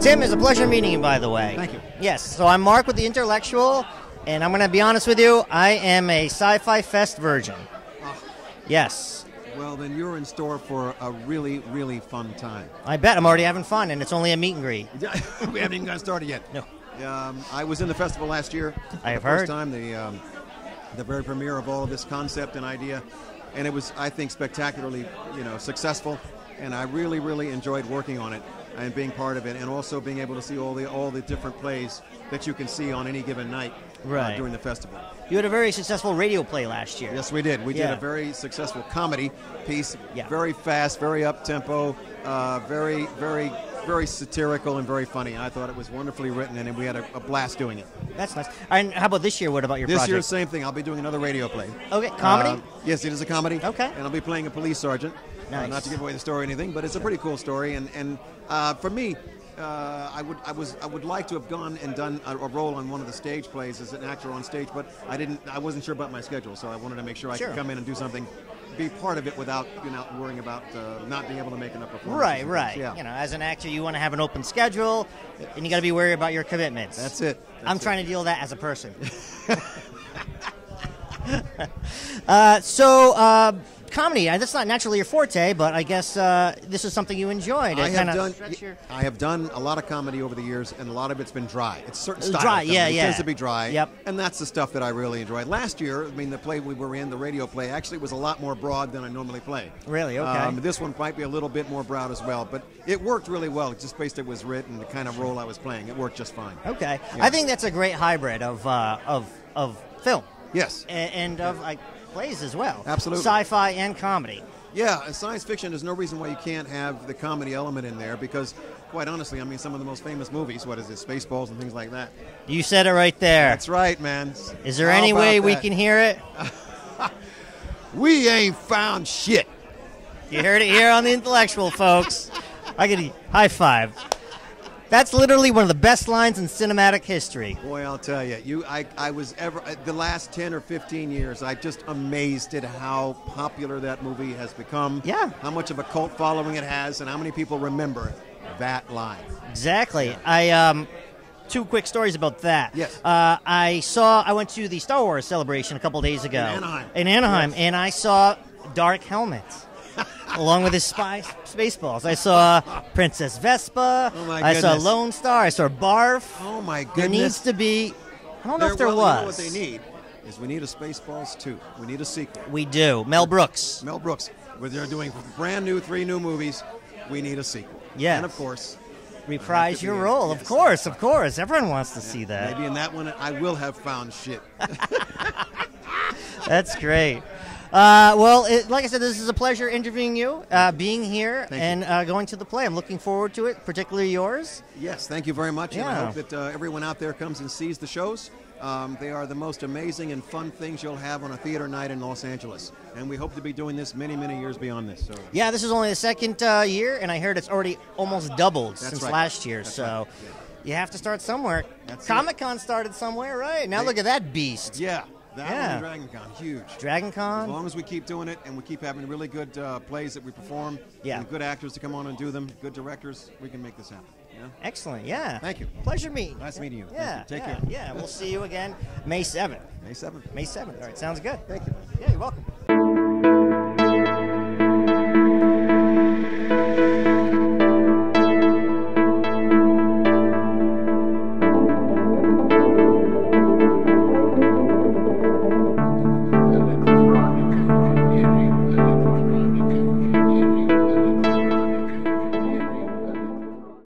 Tim, it's a pleasure meeting you, by the way. Thank you. Yes, so I'm Mark with The Intellectual, and I'm going to be honest with you, I am a Sci Fi Fest virgin. Yes, Well, then you're in store for a really, really fun time. I bet I'm already having fun, and it's only a meet and greet. we haven't even got started yet. No. Um, I was in the festival last year. I have the first time the um, the very premiere of all of this concept and idea, and it was, I think, spectacularly, you know, successful. And I really, really enjoyed working on it and being part of it, and also being able to see all the all the different plays that you can see on any given night uh, during the festival. You had a very successful radio play last year. Yes, we did. We Yeah. did a very successful comedy piece. Yeah. Very fast, very up tempo, uh, very, very, very satirical and very funny. I thought it was wonderfully written, and we had a, a blast doing it. That's nice. And how about this year? What about your This project? year, same thing. I'll be doing another radio play. Okay, comedy? Uh, yes, it is a comedy. Okay. And I'll be playing a police sergeant. Uh, Nice. not to give away the story or anything, but it's a pretty cool story. And and uh, for me, uh, I would I was I would like to have gone and done a, a role on one of the stage plays as an actor on stage, but I didn't. I wasn't sure about my schedule, so I wanted to make sure I Sure. could come in and do something, be part of it without you know worrying about uh, not being able to make enough performances. Right, right. Yeah. You know, as an actor, you want to have an open schedule, and you got to be worried about your commitments. That's it. I'm That's trying to deal with that as a person. uh, so, uh, comedy, uh, that's not naturally your forte, but I guess uh, this is something you enjoyed. I have done. your- I have done a lot of comedy over the years, and a lot of it's been dry. It's certain style. dry, yeah, it yeah. tends to be dry. Yep. And that's the stuff that I really enjoy. Last year, I mean, the play we were in, the radio play, actually was a lot more broad than I normally play. Really? Okay. Um, this one might be a little bit more broad as well, but it worked really well. Just based it was written, the kind of role I was playing, it worked just fine. Okay. Yeah. I think that's a great hybrid of, uh, of, of film Yes. a- and of like plays as well. Absolutely. Sci-fi and comedy. Yeah, science fiction. There's no reason why you can't have the comedy element in there because, quite honestly, I mean, some of the most famous movies, what is it, Spaceballs and things like that. You said it right there. That's right, man. Is there How any way we can hear it? We ain't found shit. You heard it here on the intellectual, folks. I get a high five. That's literally one of the best lines in cinematic history. Boy, I'll tell you, you, I, I was ever uh, the last ten or fifteen years. I just amazed at how popular that movie has become. Yeah. How much of a cult following it has, and how many people remember that line. Exactly. I um, two quick stories about that. Yes. Uh, I saw. I went to the Star Wars celebration a couple days ago In Anaheim. In Anaheim, Yes. and I saw Dark Helmet. Along with his spy spaceballs, I saw Princess Vespa. Oh, my I saw. Lone Starr. I saw Barf. Oh my goodness. There needs to be. I don't know if there well, was. you know what they need is we need a Spaceballs two. We need a sequel. We do. Mel Brooks. Mel Brooks, where they're doing brand new three new movies. We need a sequel. Yes. And of course, Reprise your role. yes. Of course, of course. Everyone wants to see that. maybe in that one I will have found shit. That's great. Uh, well, it, like I said, this is a pleasure interviewing you, uh, being here, Thank and uh, going to the play. I'm looking forward to it, particularly yours. Yes, thank you very much. And I hope that uh, everyone out there comes and sees the shows. Um, they are the most amazing and fun things you'll have on a theater night in Los Angeles. And we hope to be doing this many, many years beyond this. So Yeah, this is only the second uh, year, and I heard it's already almost doubled That's since right. last year. That's so right. you have to start somewhere. Comic Con started somewhere, right? Now They- look at that beast. yeah, that Yeah. one and Dragon Con, huge. Dragon Con. As long as we keep doing it and we keep having really good uh, plays that we perform, Yeah. good actors to come on and do them, good directors, we can make this happen. Know? Excellent. Yeah. Thank you. Pleasure meeting. Nice meeting you. Yeah. you. Take yeah, care. Yeah. We'll see you again May 7th. May 7th. May 7th. All right. Sounds good. Thank you. Yeah, you're welcome.